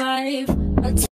life.